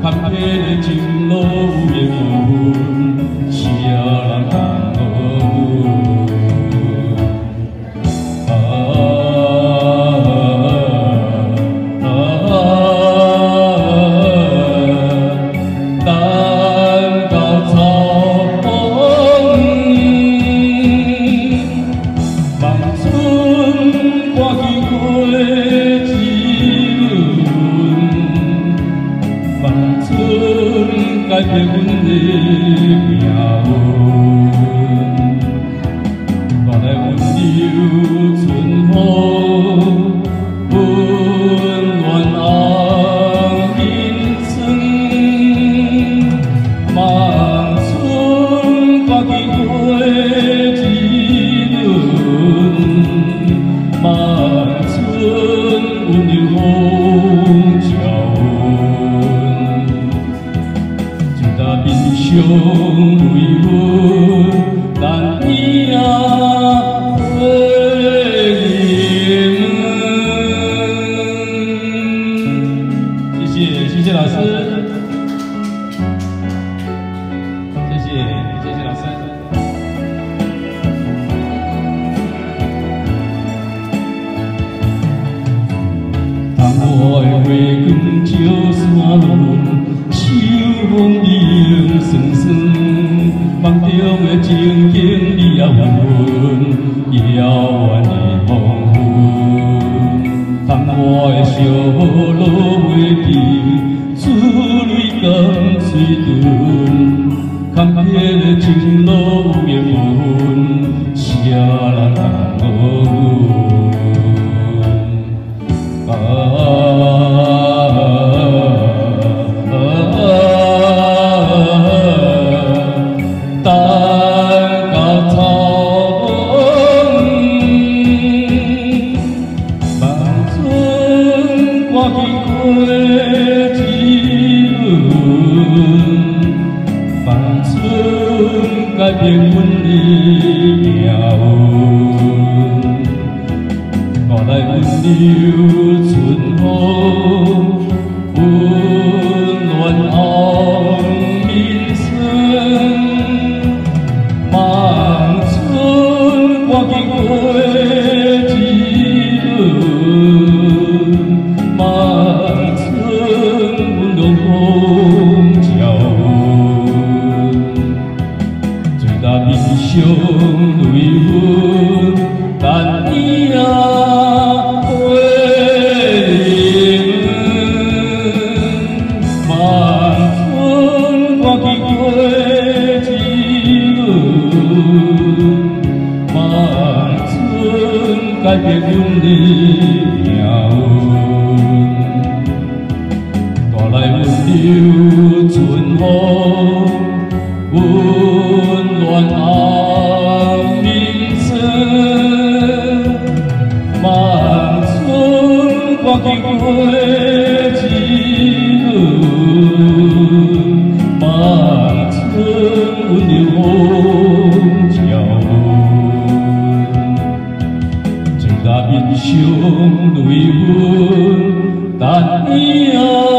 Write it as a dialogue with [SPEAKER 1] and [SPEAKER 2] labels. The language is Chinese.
[SPEAKER 1] 看遍了情路有几分，需要人。 대군님 야오 谢谢谢谢老师。谢谢谢谢老师。当我回就是那风铃酸酸，梦中的情景你也温温，遥远的黄昏，淡薄的寂寞落袂尽，珠泪干脆断，坎坷的情路。Cả 改变，阮的 muốn đi. Chúng 后